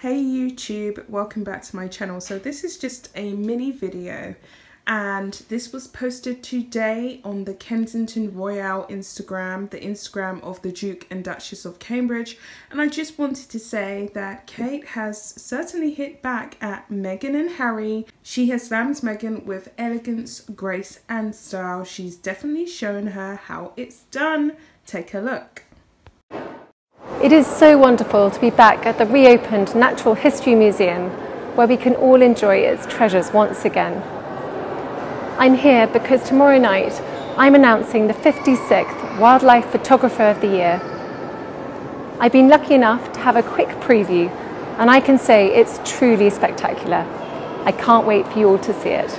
Hey YouTube, welcome back to my channel. So this is just a mini video and this was posted today on the Kensington Royal Instagram, the Instagram of the Duke and Duchess of Cambridge. And I just wanted to say that Kate has certainly hit back at Meghan and Harry. She has slammed Meghan with elegance, grace and style. She's definitely shown her how it's done. Take a look. It is so wonderful to be back at the reopened Natural History Museum where we can all enjoy its treasures once again. I'm here because tomorrow night I'm announcing the 56th Wildlife Photographer of the Year. I've been lucky enough to have a quick preview and I can say it's truly spectacular. I can't wait for you all to see it.